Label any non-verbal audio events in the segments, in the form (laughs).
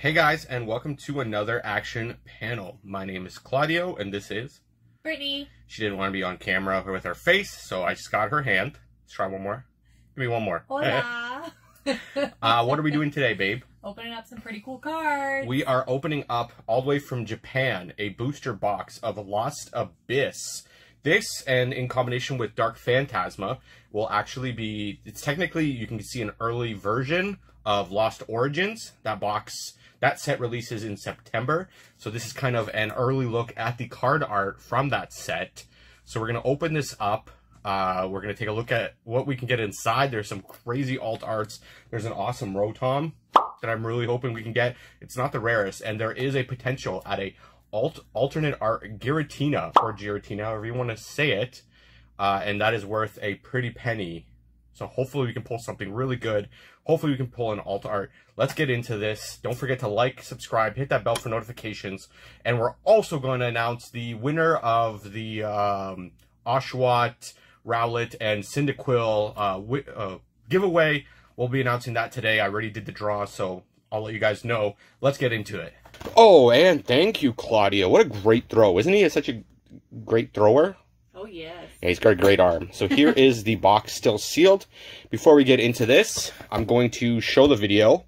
Hey guys, and welcome to another action panel. My name is Claudio, and this is Brittany. She didn't want to be on camera with her face, so I just got her hand. Let's try one more. Give me one more. Hola. (laughs) (laughs) uh, what are we doing today, babe? Opening up some pretty cool cards. We are opening up all the way from Japan a booster box of Lost Abyss. This, and in combination with Dark Phantasma, will actually be. It's technically you can see an early version of Lost Origins. That box, that set releases in September. So this is kind of an early look at the card art from that set. So we're gonna open this up. Uh, we're gonna take a look at what we can get inside. There's some crazy alt arts. There's an awesome Rotom that I'm really hoping we can get. It's not the rarest, and there is a potential at a alt alternate art Giratina or Giratina, however you want to say it, uh, and that is worth a pretty penny. So hopefully we can pull something really good. Hopefully we can pull an alt art. Let's get into this. Don't forget to like, subscribe, hit that bell for notifications, and we're also going to announce the winner of the um, Oshawott, Rowlet, and Cyndaquil uh, uh, giveaway. We'll be announcing that today. I already did the draw, so I'll let you guys know. Let's get into it. Oh, and thank you, Claudia. What a great throw. Isn't he such a great thrower? Oh, yes. Yeah, he's got a great arm. So here is the box still sealed. Before we get into this, I'm going to show the video.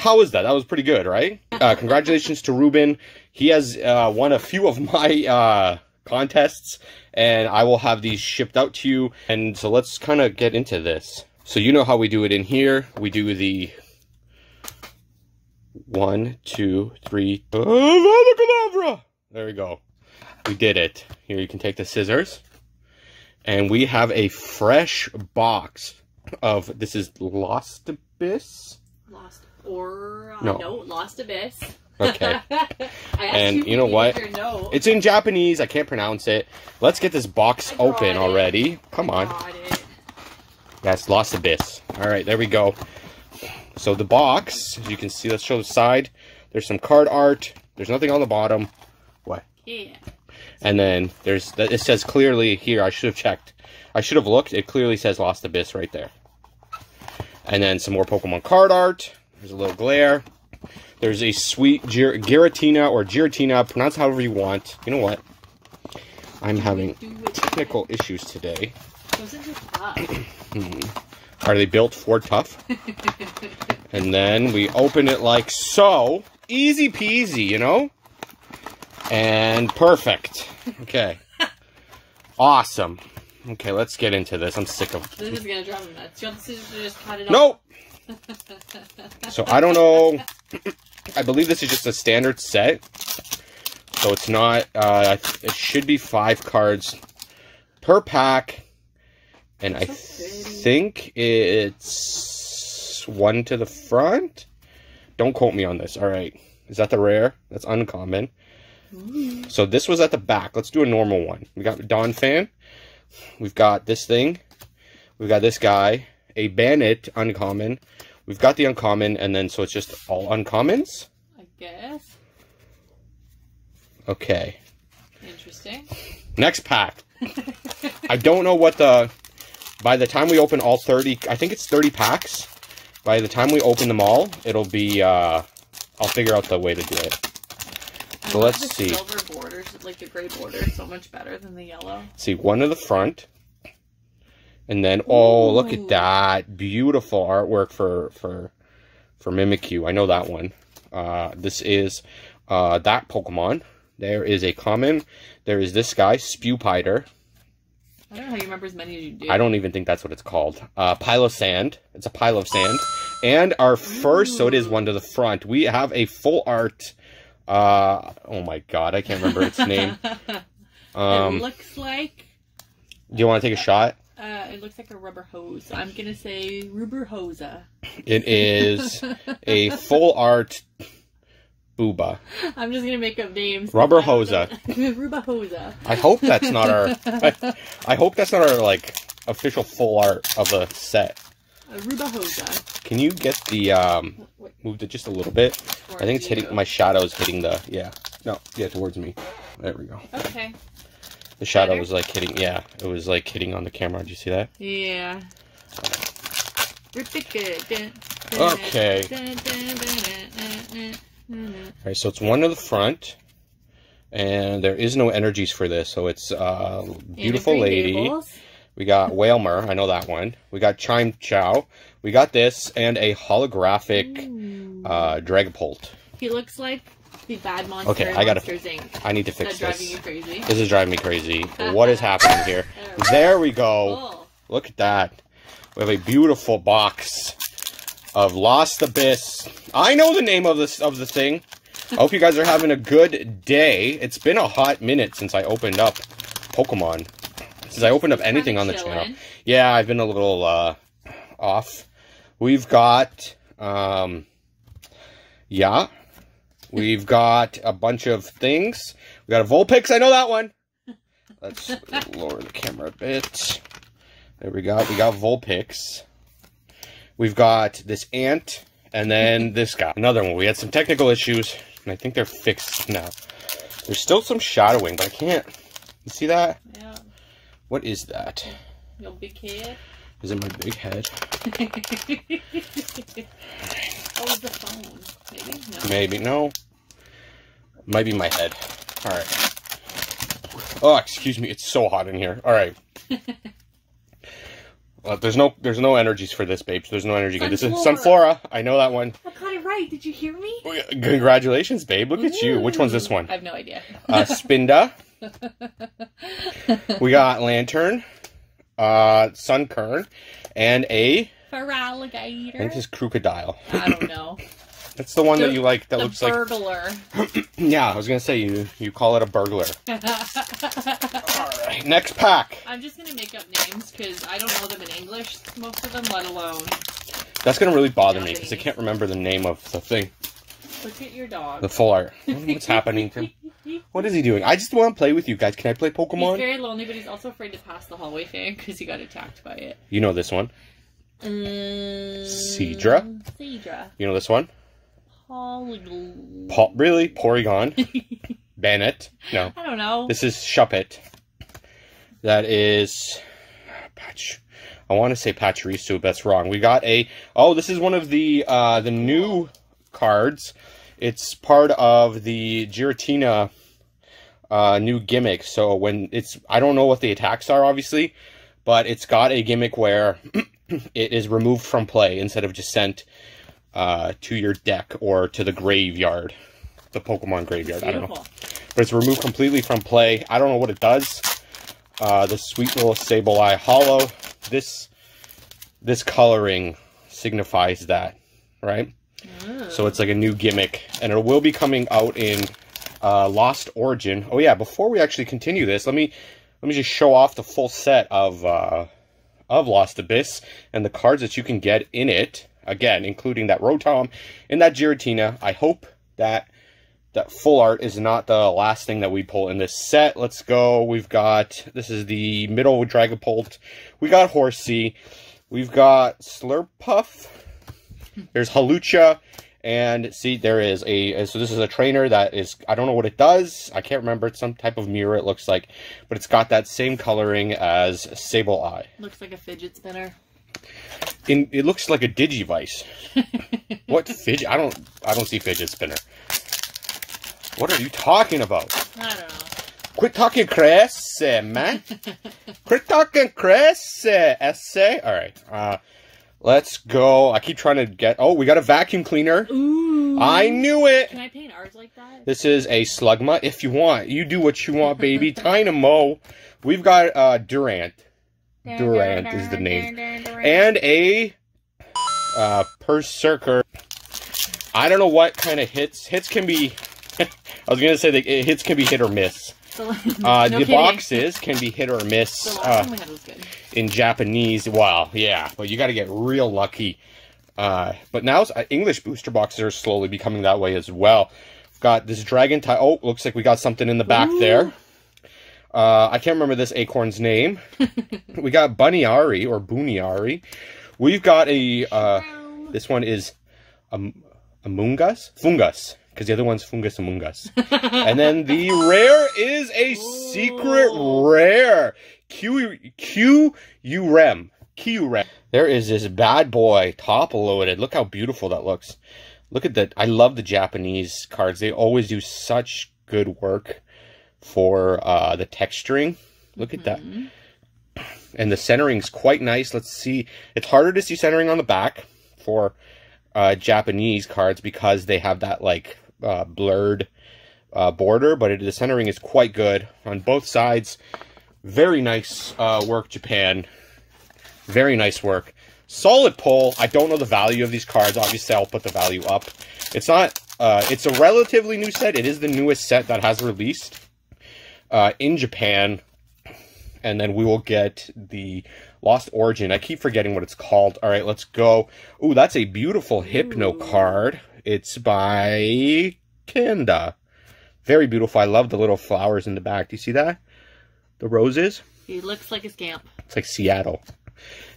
How was that? That was pretty good, right? Uh, congratulations to Ruben. He has uh, won a few of my uh, contests, and I will have these shipped out to you. And so let's kind of get into this. So you know how we do it in here. We do the one, two, three. Oh, there we go. We did it. Here you can take the scissors. And we have a fresh box of, this is Lost Abyss? Lost or uh, No. no. Lost Abyss. Okay. (laughs) And you you know what? It's in Japanese. I can't pronounce it. Let's get this box open it. already. Come on. That's Lost Abyss. All right, there we go. So the box, as you can see, let's show the side. There's some card art. There's nothing on the bottom. What? Yeah. And then there's it says clearly here. I should have checked. I should have looked. It clearly says Lost Abyss right there. And then some more Pokemon card art. There's a little glare. There's a sweet Gir- Giratina or Giratina, pronounce however you want. You know what? I'm having technical issues today. Those are just tough. (clears throat) Are they built for tough? (laughs) and then we open it like so. Easy peasy, you know? And perfect. Okay. Awesome. Okay, let's get into this. I'm sick of... This is gonna drive me nuts. You want the scissors to just cut it off? Nope! (laughs) So I don't know... (laughs) I believe this is just a standard set. So it's not... Uh, it should be five cards per pack. And I think it's one to the front. Don't quote me on this. All right. Is that the rare? That's uncommon. So this was at the back. Let's do a normal one. We got Donphan. We've got this thing. We've got this guy. A Bandit uncommon. We've got the uncommon, and then so it's just all uncommons. I guess. Okay. Interesting. Next pack. I don't know what the. By the time we open all 30, I think it's 30 packs. By the time we open them all, it'll be. uh I'll figure out the way to do it. So let's see. Silver borders, like the gray border, so much better than the yellow. See, one to the front. And then, oh, look at that. Beautiful artwork for, for, for Mimikyu. I know that one. Uh, this is, uh, that Pokemon. There is a common. There is this guy, Spewpider. I don't know how you remember as many as you do. I don't even think that's what it's called. Uh, pile of sand. It's a pile of sand. And our first, so it is one to the front. We have a full art. Uh, oh my god, I can't remember its name. (laughs) Um, it looks like do you want to take a shot? Uh, it looks like a rubber hose. I'm gonna say rubber hosa. It is a (laughs) full art booba. I'm just gonna make up names. Rubber hosa. (laughs) rubber hosa. I hope that's not our. I, (laughs) I hope that's not our like official full art of a set. A rubber hosa. Can you get the um moved it just a little bit? I think it's hitting my shadow's hitting the yeah. No, yeah, towards me. There we go. Okay. The shadow was like hitting. Yeah, it was like hitting on the camera. Did you see that? Yeah. Rip it good. Dun, Okay. dun, dun, dun, dun, dun, dun, dun. All right, so it's one to the front, and there is no energies for this. So it's uh, beautiful lady. Gables. We got Wailmer. I know that one. We got Chimecho. We got this and a holographic Ooh. uh, Dragapult. He looks like the bad monster Okay, I gotta- Monsters Inc. I need to fix this. This is driving me crazy. What is happening here? (laughs) There we go. Oh. Look at that. We have a beautiful box of Lost Abyss. I know the name of this of the thing. I hope you guys are having a good day. It's been a hot minute since I opened up Pokemon. Since I opened up anything on the channel. Yeah, I've been a little uh off. We've got um yeah. We've got a bunch of things. We got a Vulpix, I know that one. Let's lower the camera a bit. There we go. We got Vulpix. We've got this ant, and then (laughs) this guy. Another one. We had some technical issues, and I think they're fixed now. There's still some shadowing, but I can't. You see that? Yeah. What is that? Your big head. Is it my big head? (laughs) oh, it's the phone. Maybe? No. Maybe. No. Might be my head. Alright. Oh, excuse me. It's so hot in here. Alright. (laughs) Uh, there's no there's no energies for this, babes. There's no energy. This is Sunflora. Sunflora. I know that one. I got it right. Did you hear me? Congratulations, babe. Look at you. Which one's this one? I have no idea. Uh, Spinda. (laughs) we got Lanturn, uh, Sunkern, and a For I think it's Crocodile. I don't know. (laughs) That's the one that you like. That the looks like. burglar. (clears throat) Yeah, I was gonna say you you call it a burglar. (laughs) All right, next pack. I'm just gonna make up names because I don't know them in English, most of them, let alone. That's gonna really bother me because I can't remember the name of the thing, Look at your dog. the full art. What's happening to? (laughs) What is he doing? I just want to play with you guys. Can I play Pokemon? He's very lonely, but he's also afraid to pass the hallway fan because he got attacked by it. You know this one. Um, Seadra? Seadra. You know this one. Polygon. Paul, really? Porygon. (laughs) Banette. No. I don't know. This is Shuppet. That is Patch. I want to say Pachirisu, but that's wrong. We got a. Oh, this is one of the uh, the new cards. It's part of the Giratina uh, new gimmick. So when it's, I don't know what the attacks are, obviously, but it's got a gimmick where (clears throat) it is removed from play instead of just sent uh, to your deck or to the graveyard, the Pokemon graveyard. I don't know but it's removed completely from play. I don't know what it does. Uh, the sweet little Sableye Hollow. This this coloring signifies that, right? So it's like a new gimmick, and it will be coming out in uh, Lost Origin. Oh yeah, before we actually continue this, let me let me just show off the full set of uh, of Lost Abyss and the cards that you can get in it. Again, including that Rotom and that Giratina. I hope that that full art is not the last thing that we pull in this set. Let's go. We've got this is the middle Dragapult. We got Horsey. We've got Slurpuff. There's Hawlucha. And see, there is a, so this is a trainer that is, I don't know what it does. I can't remember. It's some type of mirror, it looks like. But it's got that same coloring as Sableye. Looks like a fidget spinner. In, it looks like a Digivice. (laughs) what fidget? I don't, I don't see fidget spinner. What are you talking about? I don't know. Quit talking crazy, man. (laughs) Quit talking crazy, essay. All right. Uh, let's go. I keep trying to get. Oh, we got a vacuum cleaner. Ooh. I knew it. Can I paint ours like that? This is a Slugma. If you want, you do what you want, baby. (laughs) Tynamo. We've got uh, Durant. Durant is the name. And a uh, Berserker. I don't know what kind of hits. Hits can be. (laughs) I was gonna say that hits can be hit or miss. Uh, (laughs) No the kidding. boxes can be hit or miss last uh, one we had was good. in Japanese. Wow, yeah, but you got to get real lucky. Uh, but now uh, English booster boxes are slowly becoming that way as well. Got this dragon type. Oh, looks like we got something in the back Ooh. there. Uh, I can't remember this acorn's name. (laughs) we got Bunnyari or Booniari. We've got a. Uh, this one is um, Amungus? Fungus. Because the other one's Fungus Amungus. (laughs) and then the rare is a secret rare. Q Q U Rem. Kyurem. There is this bad boy, top loaded. Look how beautiful that looks. Look at that. I love the Japanese cards. They always do such good work for uh, the texturing. Look at that. Mhm. And the centering's quite nice. Let's see. It's harder to see centering on the back for uh, Japanese cards because they have that like uh, blurred uh, border, but it, the centering is quite good on both sides. Very nice uh, work, Japan. Very nice work. Solid pull. I don't know the value of these cards. Obviously, I'll put the value up. It's not. Uh, it's a relatively new set. It is the newest set that has released uh, in Japan, and then we will get the Lost Origin. I keep forgetting what it's called. All right, let's go. Ooh, that's a beautiful Hypno Ooh. card. It's by Kanda. Very beautiful. I love the little flowers in the back. Do you see that? The roses. He looks like a scamp. It's like Seattle.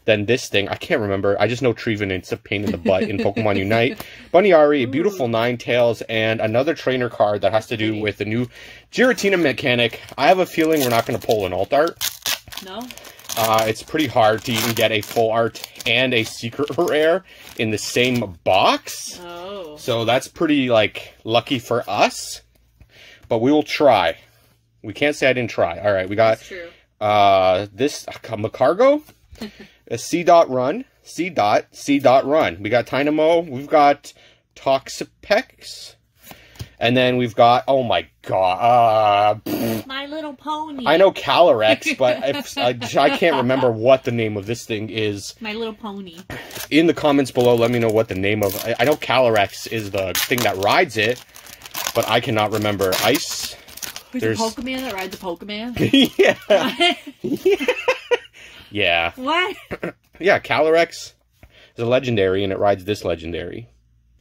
Then this thing, I can't remember. I just know Trevenant's a pain in the butt in (laughs) Pokemon Unite. Bunnyari, a beautiful Ninetales, and another trainer card that has to do with the new Giratina mechanic. I have a feeling we're not going to pull an alt art. No? Uh, it's pretty hard to even get a full art and a secret (laughs) rare in the same box. Oh. So that's pretty like lucky for us. But we will try. We can't say I didn't try. All right, we got That's true. uh this Magcargo, (laughs) a C dot run, C dot C dot run. We got Tynamo. We've got Toxapex, and then we've got oh my god. Uh. My little pony. I know Calyrex, (laughs) but if, I, I can't remember what the name of this thing is. My little pony. In the comments below, let me know what the name of. I, I know Calyrex is the thing that rides it, but I cannot remember. Ice. There's, There's- a Pokemon that rides a Pokemon. (laughs) yeah. (laughs) Yeah. what? Yeah, Calyrex is a legendary and it rides this legendary.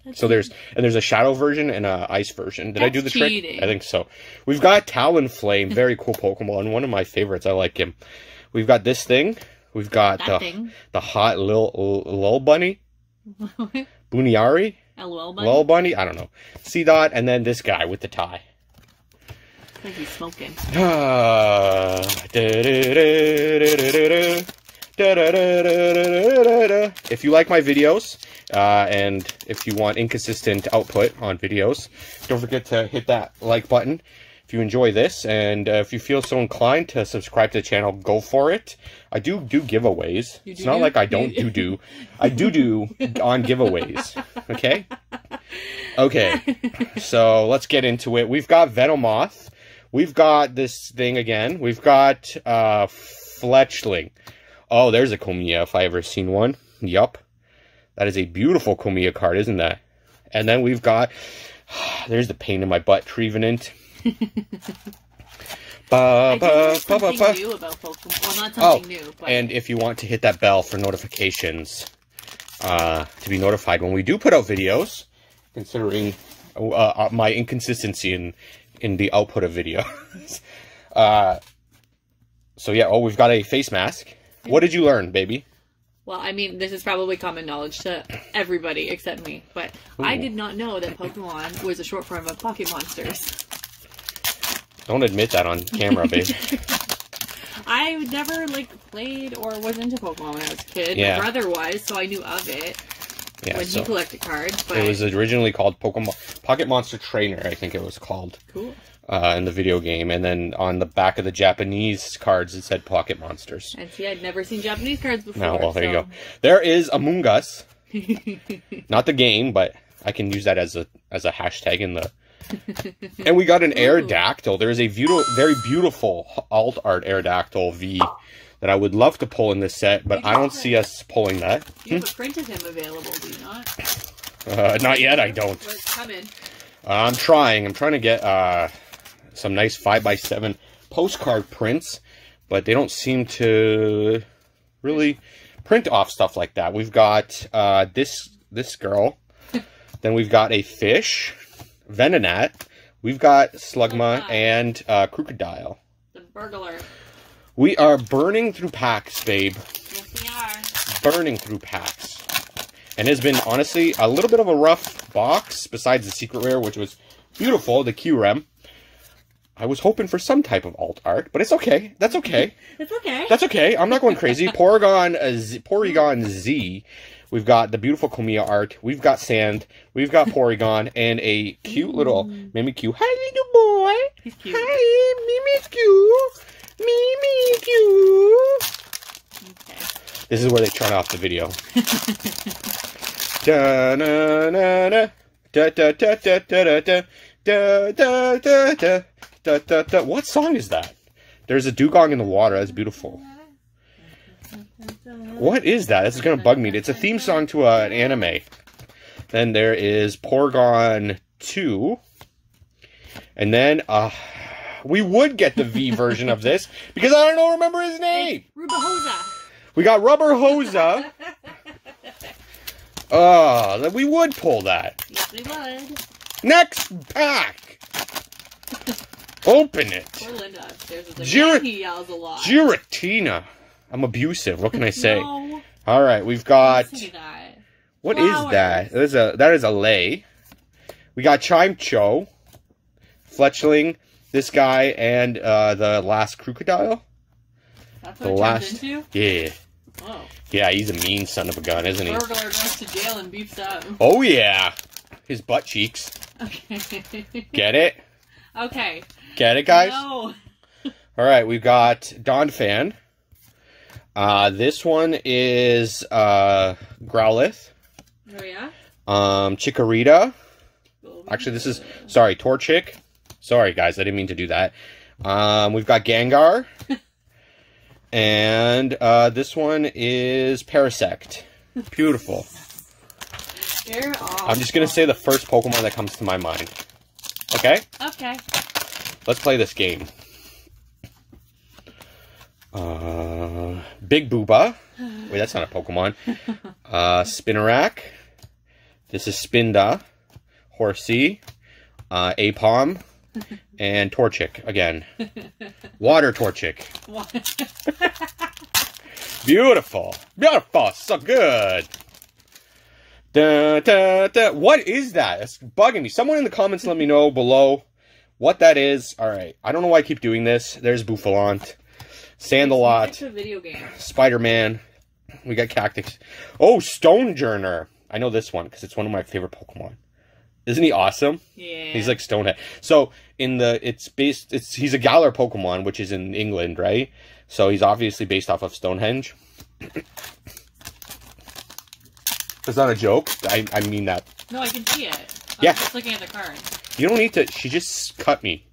That's So there's and there's a shadow version and a ice version. Did I do the That's trick? I think so. We've got Talonflame, very cool Pokemon, and one of my favorites. I like him. We've got this thing. We've got that the thing. the hot lil lil bunny, (laughs) Buniari, LOL bunny. lil bunny. I don't know. Seedot, and then this guy with the tie. Like he's smoking. (sighs) Ah. If you like my videos, uh, and if you want inconsistent output on videos, don't forget to hit that like button. If you enjoy this, and uh, if you feel so inclined to subscribe to the channel, go for it. I do do giveaways. You it's do not do? like I don't do do. I do do on giveaways. Okay. Okay. So let's get into it. We've got Venomoth. We've got this thing again. We've got uh Fletchling. Oh, there's a Komiya if I ever seen one. Yup. That is a beautiful Komiya card, isn't that? And then we've got (sighs) there's the pain in my butt, Trevenant. (laughs) ba, ba, ba, ba, ba. new about Pokemon. Well, not Oh, new, but And if you want to hit that bell for notifications, uh, to be notified when we do put out videos, considering uh, uh, my inconsistency in in the output of videos. (laughs) uh, so yeah, oh, we've got a face mask. What did you learn, baby? Well, I mean, this is probably common knowledge to everybody except me. But I did not know that Pokemon was a short form of Pocket Monsters. Don't admit that on camera, babe. (laughs) I never like played or was into Pokemon when I was a kid. Yeah. My brother was, so I knew of it Yeah, when so he collected cards. But it was originally called Pokemon Pocket Monster Trainer, I think it was called. cool. Uh, in the video game, and then on the back of the Japanese cards, it said Pocket Monsters. And see, I'd never seen Japanese cards before. No, well, there you go. There is Among Us. (laughs) Not the game, but I can use that as a as a hashtag in the. (laughs) and we got an Aerodactyl. There is a beautiful, very beautiful alt art Aerodactyl V that I would love to pull in this set, but I don't see us pulling that. You have a print of him available, do you not? Uh, not yet. I don't. Well, it's coming. I'm trying. I'm trying to get uh, some nice five x seven postcard prints, but they don't seem to really print off stuff like that. We've got uh, this this girl, (laughs) then we've got a fish, Venonat. We've got Slugma Slugma. and uh, Crocodile. The burglar. We are burning through packs, babe. Yes, we are. Burning through packs. And it's been, honestly, a little bit of a rough box, besides the secret rare, which was beautiful, the Kyurem. I was hoping for some type of alt art, but it's okay. That's okay. (laughs) It's okay. That's okay. I'm not going crazy. (laughs) Porygon, uh, Z, Porygon Z. We've got the beautiful Komiya art. We've got Sand. We've got Porygon (laughs) and a cute little Mimikyu. Hi, little boy. He's cute. Hi, Mimikyu. Mimikyu. Okay. This is where they turn off the video. da na na na da da da da da da da da da da da da da. What song is that? There's a dugong in the water. That's beautiful. What is that? This is gonna bug me. It's a theme song to uh, an anime. Then there is Porgon 2. And then uh we would get the V (laughs) version of this because I don't know remember his name. Rubahosa. We got Rubber Hosa. (laughs) Uh, we would pull that. Yes, we would. Next pack. Open it. Poor Linda upstairs is like, Jira- he yells a lot. Giratina. I'm abusive. What can I say? No. All right, we've got Listen to that. what is Flowers. that? That is a that is a lay. We got Chimecho, Fletchling, this guy, and uh, the last crocodile. That's The what it last- into? Yeah, Oh. yeah, he's a mean son of a gun, isn't he? Burglar goes to jail and beefs up. Oh yeah, his butt cheeks. (laughs) Okay. Get it? okay. Get it, guys? No. (laughs) All right, we've got Donphan. Uh, this one is uh, Growlithe. Oh, yeah? Um, Chikorita. Cool. Actually, this is sorry, Torchic. Sorry, guys, I didn't mean to do that. Um, we've got Gengar, (laughs) and uh, this one is Parasect. Beautiful. Off. I'm just gonna say the first Pokemon that comes to my mind. Okay, Okay. Let's play this game. Uh, Big Booba. Wait, that's not a Pokemon. (laughs) Uh, Spinarak. This is Spinda. Horsey. Uh, Aipom. And Torchic again. Water Torchic. (laughs) Beautiful. Beautiful. So good. Da, da, da. What is that? It's bugging me. Someone in the comments let me know below what that is. All right. I don't know why I keep doing this. There's Bouffalante. It's Sandalot. a. Spider-Man. We got Cactus. Oh, Stonjourner. I know this one because it's one of my favorite Pokemon. Isn't he awesome? Yeah. He's like Stonehead. So in the it's based it's he's a Galar Pokemon, which is in England, right? So he's obviously based off of Stonehenge. (coughs) That's not a joke. I, I mean that. No, I can see it. I'm Yeah. just looking at the card. You don't need to she just cut me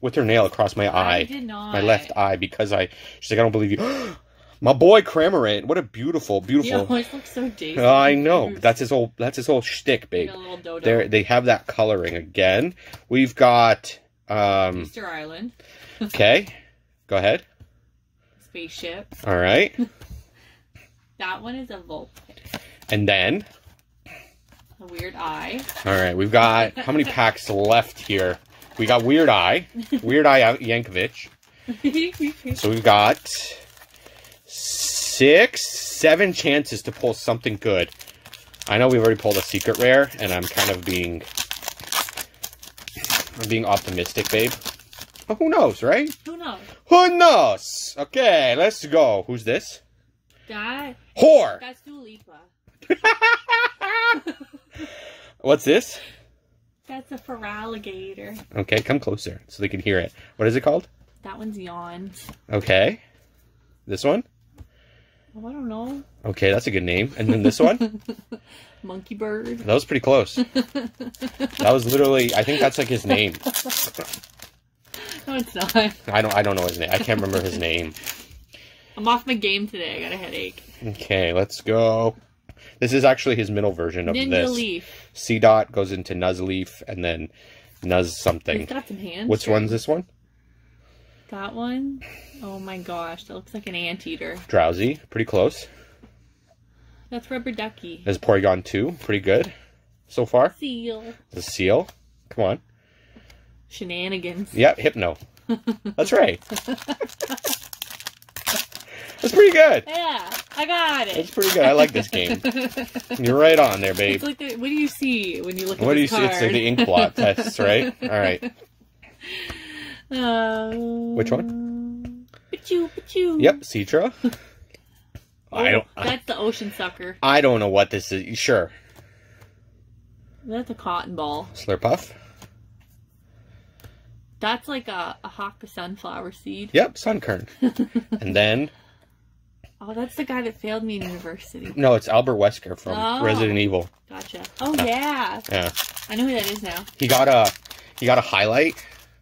with her nail across my I eye. did not. My left eye because I she's like, I don't believe you. (gasps) my boy Cramorant. What a beautiful, You beautiful always (laughs) look so daisy. I know. That's his whole that's his whole shtick, babe. Like a little dodo. There they have that coloring again. We've got um Easter Island. okay. Go ahead. Spaceship. All right. (laughs) That one is a Vulpix. And then weird eye. all right, we've got how many (laughs) packs left here? We got Weird Eye. Weird Eye Out- Yankovic. (laughs) So we've got six, seven chances to pull something good. I know we've already pulled a secret rare, and I'm kind of being I'm being optimistic, babe. But who knows, right? Who knows? Who knows? Okay, let's go. Who's this? That Whore. that's Dua Lipa. (laughs) What's this? That's a Feraligatr. Okay, come closer so they can hear it. What is it called? That one's yawn. Okay. This one? Oh, I don't know. Okay, that's a good name. And then this one? (laughs) Monkey bird. That was pretty close. That was literally I think that's like his name. (laughs) No, it's not. I don't I don't know his name. I can't remember his name. I'm off my game today. I got a headache. Okay, let's go. This is actually his middle version of Ninja this. Leaf. Seedot goes into Nuzleaf and then Nuz He's something. got some hands. Which one's this one? That one? Oh my gosh, that looks like an anteater. Drowsy. Pretty close. That's rubber ducky. There's Porygon 2. Pretty good so far. Seal. The seal. Come on. Shenanigans. Yep, Hypno. (laughs) That's right. (laughs) That's pretty good. Yeah. I got it. It's pretty good. I like this game. (laughs) You're right on there, babe. It's like the, what do you see when you look at What do you this see? It's like the ink blot test, right? (laughs) All right. Uh, Which one? Pachoo, pachoo. Yep, Citra. (laughs) Oh, I don't. I, That's the ocean sucker. I don't know what this is. Sure, That's a cotton ball. Slurpuff. That's like a, a hawk of sunflower seed. Yep, Sunkern. and then Oh, that's the guy that failed me in university. no, it's Albert Wesker from Oh. Resident Evil. Gotcha. Oh yeah, Yeah, I know who that is now. he got a he got a highlight.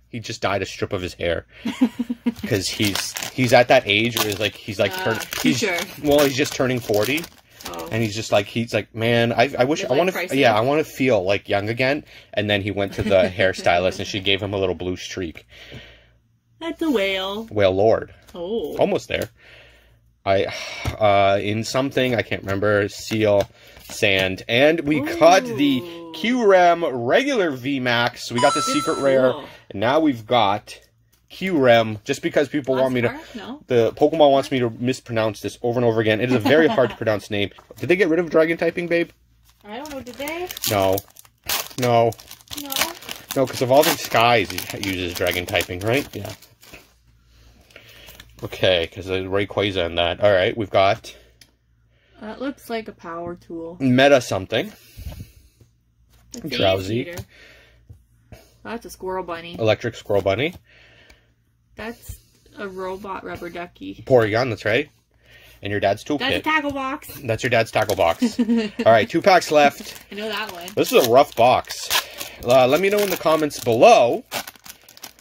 He just dyed a strip of his hair (laughs) because he's he's at that age where he's like he's like Uh, turn, he's future. well he's just turning forty Oh, and he's just like he's like man I, I wish I want to yeah I want to feel like young again and then he went to the (laughs) hairstylist and she gave him a little blue streak. that's a whale. Wailord, Oh, almost there. I uh in something I can't remember seal sand and we cut the Ooh. Kyurem regular VMAX. We got the secret rare. And now we've got Kyurem, just because people want me to. No. The Pokemon wants me to mispronounce this over and over again. It is a very hard to (laughs) pronounce name. Did they get rid of dragon typing, babe? I don't know. Did they? No. No. No. No, because Evolving Skies uses dragon typing, right? Yeah. Okay, because the Rayquaza and that. Alright, we've got That looks like a power tool. Meta something. That's Drowsy. That's a squirrel bunny. Electric Squirrel Bunny. That's a robot rubber ducky. Porygon, that's right. And your dad's That's a toolkit. tackle box. That's your dad's tackle box. (laughs) Alright, two packs left. I know that one. This is a rough box. Uh, let me know in the comments below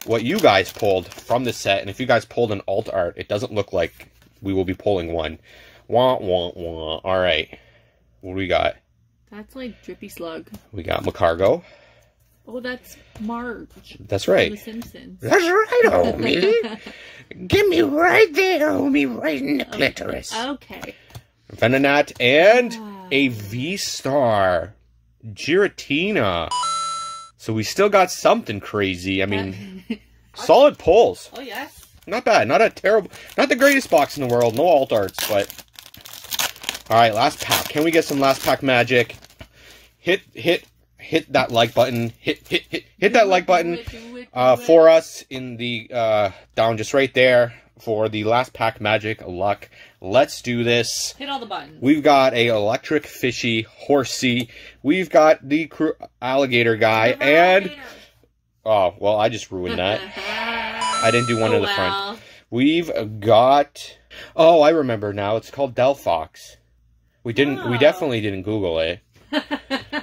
what you guys pulled from the set, and if you guys pulled an alt art, it doesn't look like we will be pulling one. Wah wah wah. All right, what do we got? That's like drippy slug. We got Magcargo. Oh, that's Marge That's right. The Simpsons. That's right, homie. (laughs) Give me right there, homie, right in the clitoris. Okay. Venonat and Ah. a V Star, Giratina. So we still got something crazy. I mean, (laughs) solid pulls. oh yes. Not bad. Not a terrible. Not the greatest box in the world. No alt arts, but. All right, last pack. Can we get some last pack magic? Hit, hit, hit that like button. Hit, hit, hit, hit that like button uh, for us in the uh, down just right there for the last pack magic luck. Let's do this. Hit all the buttons. We've got a electric fishy horsey. We've got the alligator guy, and oh well, I just ruined that. (laughs) I didn't do one oh, in the oh, front. We've got. Oh, I remember now. It's called Delphox. We didn't. We Oh. definitely didn't Google it, (laughs)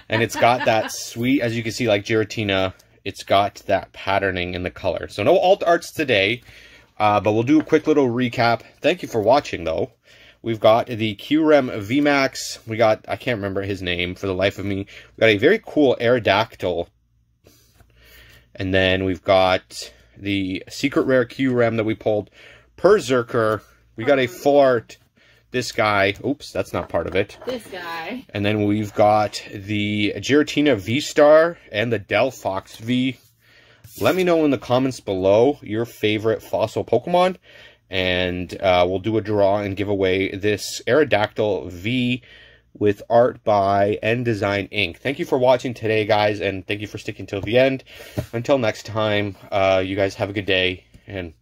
and it's got that sweet, as you can see, like Giratina. It's got that patterning in the color. So no alt arts today, uh, but we'll do a quick little recap. Thank you for watching, though. We've got the Kyurem VMAX. We got I can't remember his name for the life of me. We got a very cool Aerodactyl, and then we've got the secret rare Kyurem that we pulled. Perrserker. We got a full art. This guy. Oops, that's not part of it. This guy. And then we've got the Giratina V-Star and the Delphox V. Let me know in the comments below your favorite fossil Pokemon. And uh, we'll do a draw and give away this Aerodactyl V with art by N Design Inc. Thank you for watching today, guys, and thank you for sticking till the end. Until next time, uh, you guys have a good day, and